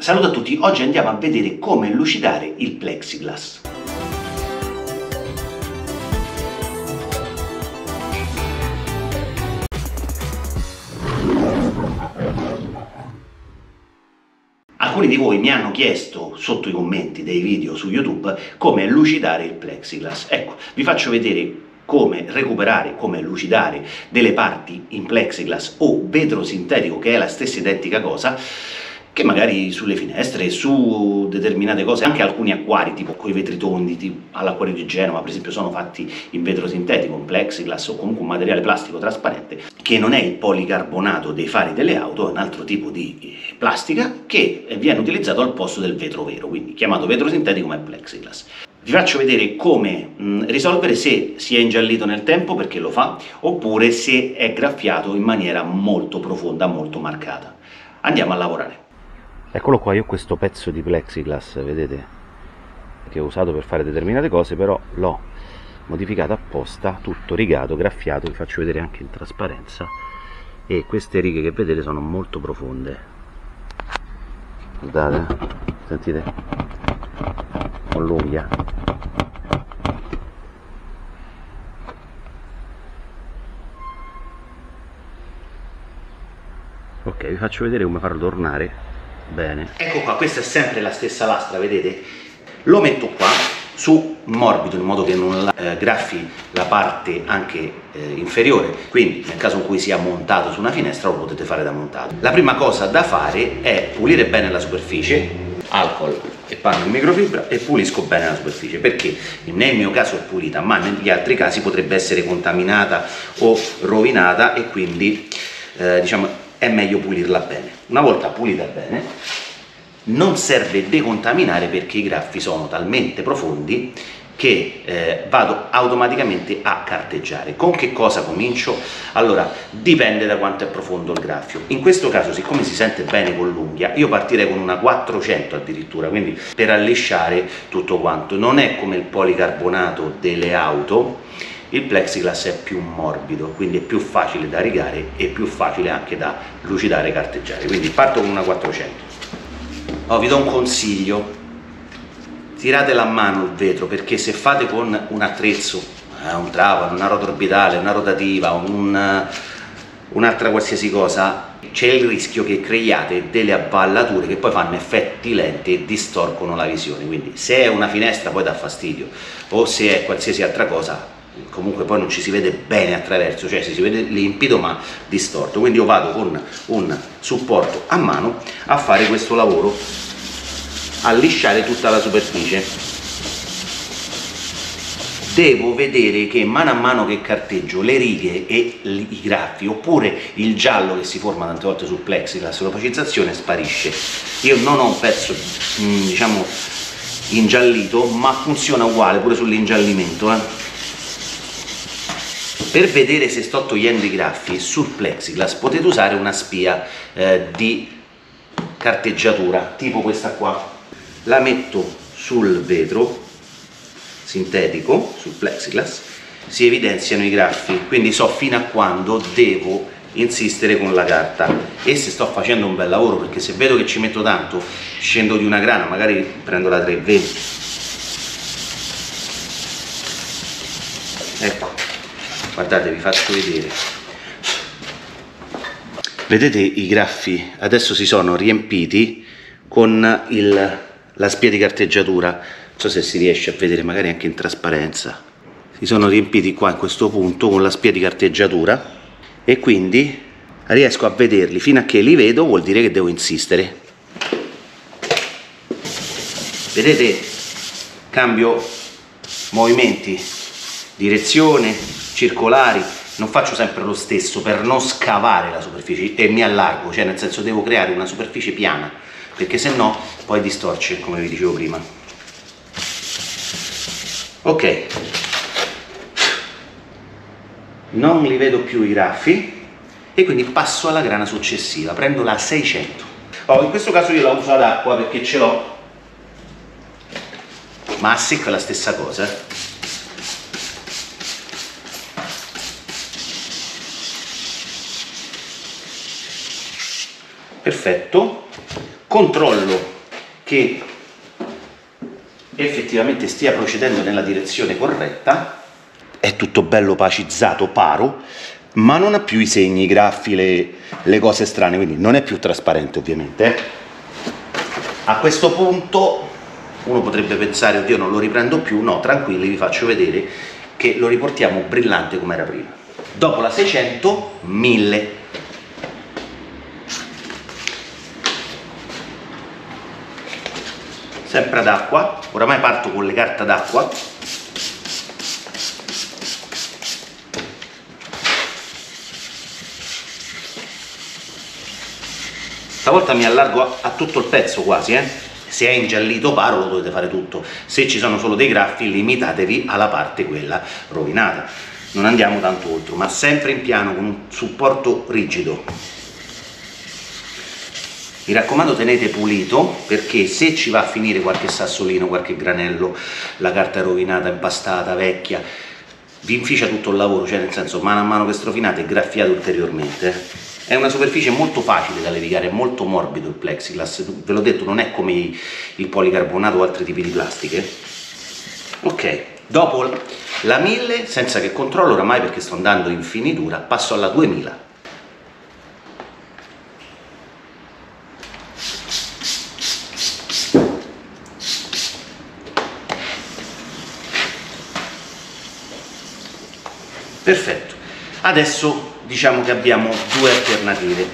Saluto a tutti, oggi andiamo a vedere come lucidare il plexiglass. Alcuni di voi mi hanno chiesto sotto i commenti dei video su YouTube come lucidare il plexiglass. Ecco, vi faccio vedere come recuperare, come lucidare delle parti in plexiglass o vetro sintetico che è la stessa identica cosa che magari sulle finestre, su determinate cose, anche alcuni acquari, tipo quei vetri tondi, all'acquario di Genova, per esempio, sono fatti in vetro sintetico, in plexiglass o comunque un materiale plastico trasparente, che non è il policarbonato dei fari delle auto, è un altro tipo di eh, plastica che viene utilizzato al posto del vetro vero, quindi chiamato vetro sintetico ma è plexiglass. Vi faccio vedere come mh, risolvere se si è ingiallito nel tempo, perché lo fa, oppure se è graffiato in maniera molto profonda, molto marcata. Andiamo a lavorare. Eccolo qua, io questo pezzo di plexiglass, vedete, che ho usato per fare determinate cose, però l'ho modificato apposta, tutto rigato, graffiato, vi faccio vedere anche in trasparenza, e queste righe che vedete sono molto profonde. Guardate, sentite? Con l'unghia. Ok, vi faccio vedere come farlo tornare bene. Ecco qua questa è sempre la stessa lastra vedete? Lo metto qua su morbido in modo che non eh, graffi la parte anche eh, inferiore. Quindi nel caso in cui sia montato su una finestra lo potete fare da montato. La prima cosa da fare è pulire bene la superficie alcol e panno in microfibra e pulisco bene la superficie. Perché? Nel mio caso è pulita ma negli altri casi potrebbe essere contaminata o rovinata e quindi eh, diciamo è meglio pulirla bene. Una volta pulita bene, non serve decontaminare perché i graffi sono talmente profondi che eh, vado automaticamente a carteggiare. Con che cosa comincio? Allora, dipende da quanto è profondo il graffio. In questo caso, siccome si sente bene con l'unghia, io partirei con una 400 addirittura, quindi per allisciare tutto quanto. Non è come il policarbonato delle auto, il plexiglass è più morbido, quindi è più facile da rigare e più facile anche da lucidare e carteggiare. Quindi parto con una 400. Oh, vi do un consiglio, tiratela a mano il vetro perché se fate con un attrezzo, eh, un trapano, una ruota orbitale, una rotativa, un, un'altra qualsiasi cosa, c'è il rischio che creiate delle abballature che poi fanno effetti lenti e distorcono la visione. Quindi se è una finestra poi dà fastidio o se è qualsiasi altra cosa comunque poi non ci si vede bene attraverso, cioè si vede limpido ma distorto, quindi io vado con un supporto a mano a fare questo lavoro, a lisciare tutta la superficie. Devo vedere che mano a mano che carteggio le righe e i graffi, oppure il giallo che si forma tante volte sul plexiglass, l'opacizzazione sparisce. Io non ho un pezzo, mm, diciamo, ingiallito, ma funziona uguale pure sull'ingiallimento. Eh per vedere se sto togliendo i graffi sul plexiglass potete usare una spia eh, di carteggiatura tipo questa qua. La metto sul vetro sintetico sul plexiglass si evidenziano i graffi. Quindi so fino a quando devo insistere con la carta. E se sto facendo un bel lavoro perché se vedo che ci metto tanto scendo di una grana magari prendo la 320 ecco guardate vi faccio vedere. Vedete i graffi? Adesso si sono riempiti con il, la spia di carteggiatura. Non so se si riesce a vedere magari anche in trasparenza. Si sono riempiti qua in questo punto con la spia di carteggiatura. E quindi riesco a vederli. Fino a che li vedo vuol dire che devo insistere. Vedete? Cambio movimenti direzione circolari, non faccio sempre lo stesso per non scavare la superficie e mi allargo, cioè nel senso devo creare una superficie piana, perché se no poi distorce, come vi dicevo prima. Ok, non li vedo più i graffi e quindi passo alla grana successiva, prendo la 600. Oh, in questo caso io la uso ad acqua perché ce l'ho, ma a è la stessa cosa. Perfetto controllo che effettivamente stia procedendo nella direzione corretta, è tutto bello pacizzato, paro, ma non ha più i segni, i graffi, le, le cose strane, quindi non è più trasparente ovviamente. A questo punto uno potrebbe pensare, oddio non lo riprendo più, no, tranquilli, vi faccio vedere che lo riportiamo brillante come era prima. Dopo la 600, 1000. Sempre ad acqua, oramai parto con le carte d'acqua stavolta mi allargo a, tutto il pezzo quasi eh? se è ingiallito paro lo dovete fare tutto. Se ci sono solo dei graffi limitatevi alla parte quella rovinata. Non andiamo tanto oltre ma sempre in piano con un supporto rigido mi raccomando tenete pulito perché se ci va a finire qualche sassolino, qualche granello, la carta rovinata, impastata, vecchia, vi inficia tutto il lavoro, cioè nel senso mano a mano che strofinate graffiate ulteriormente. È una superficie molto facile da levigare, è molto morbido il plexiglass, ve l'ho detto non è come il policarbonato o altri tipi di plastiche. Ok, dopo la 1000, senza che controllo oramai perché sto andando in finitura, passo alla 2000. Perfetto, adesso diciamo che abbiamo due alternative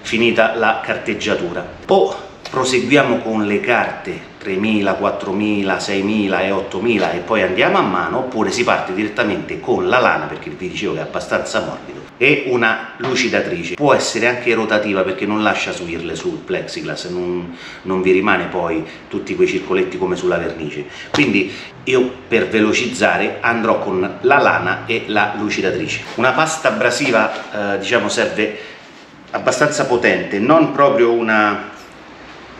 finita la carteggiatura. O proseguiamo con le carte 3000, 4000, 6000 e 8000 e poi andiamo a mano oppure si parte direttamente con la lana perché vi dicevo che è abbastanza morbido e una lucidatrice. Può essere anche rotativa perché non lascia suirle sul plexiglass non, non vi rimane poi tutti quei circoletti come sulla vernice. Quindi io per velocizzare andrò con la lana e la lucidatrice. Una pasta abrasiva eh, diciamo serve abbastanza potente non proprio una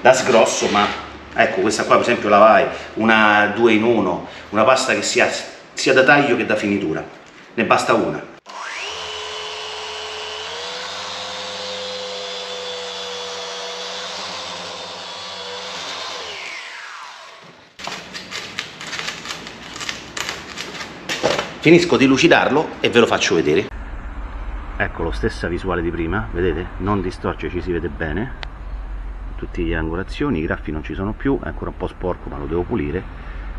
da sgrosso ma ecco questa qua per esempio la vai una 2 in 1 una pasta che sia sia da taglio che da finitura. Ne basta una finisco di lucidarlo e ve lo faccio vedere. Ecco lo stessa visuale di prima vedete? Non distorce ci si vede bene. Tutte le angolazioni, i graffi non ci sono più, è ancora un po' sporco ma lo devo pulire,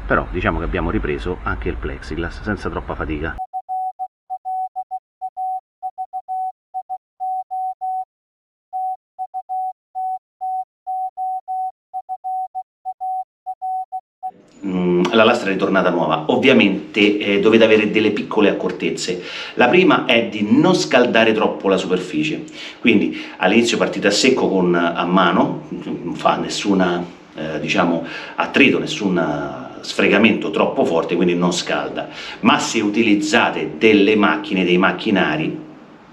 però diciamo che abbiamo ripreso anche il plexiglass senza troppa fatica. La lastra è ritornata nuova. Ovviamente eh, dovete avere delle piccole accortezze. La prima è di non scaldare troppo la superficie, quindi all'inizio partite a secco con a mano, non fa nessuna eh, diciamo attrito, nessun sfregamento troppo forte, quindi non scalda, ma se utilizzate delle macchine, dei macchinari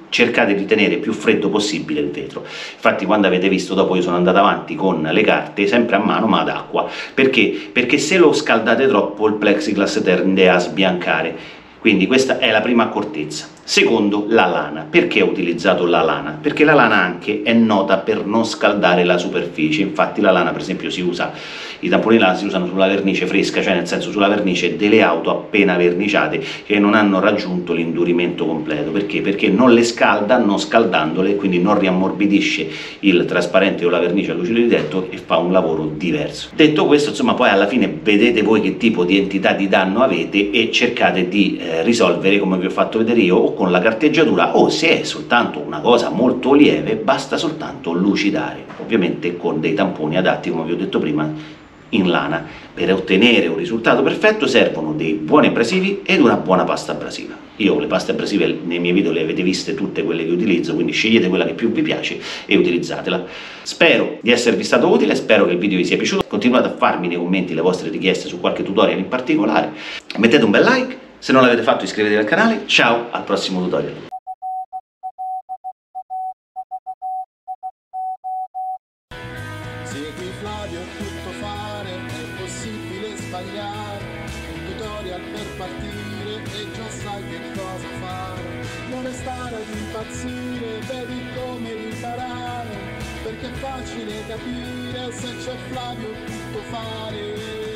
cercate di tenere più freddo possibile il vetro. Infatti quando avete visto dopo io sono andato avanti con le carte sempre a mano ma ad acqua, perché? Perché se lo scaldate troppo il plexiglass tende a sbiancare, quindi questa è la prima accortezza. Secondo, la lana. Perché ho utilizzato la lana? Perché la lana anche è nota per non scaldare la superficie, infatti la lana per esempio si usa, i tamponi lana si usano sulla vernice fresca, cioè nel senso sulla vernice delle auto appena verniciate che non hanno raggiunto l'indurimento completo, perché? Perché non le scalda, non scaldandole, quindi non riammorbidisce il trasparente o la vernice a lucido di tetto e fa un lavoro diverso. Detto questo, insomma, poi alla fine vedete voi che tipo di entità di danno avete e cercate di eh, risolvere, come vi ho fatto vedere io, con la carteggiatura o se è soltanto una cosa molto lieve basta soltanto lucidare, ovviamente con dei tamponi adatti come vi ho detto prima in lana. Per ottenere un risultato perfetto servono dei buoni abrasivi ed una buona pasta abrasiva. Io le paste abrasive nei miei video le avete viste tutte quelle che utilizzo, quindi scegliete quella che più vi piace e utilizzatela. Spero di esservi stato utile, spero che il video vi sia piaciuto, continuate a farmi nei commenti le vostre richieste su qualche tutorial in particolare, mettete un bel like, se non l'avete fatto iscrivetevi al canale, ciao, al prossimo tutorial. Segui Flavio, tutto fare, è possibile sbagliare, un tutorial per partire e già sai che cosa fare, non restare ad impazzire, vedi come imparare. Perché è facile capire se c'è Flavio tutto fare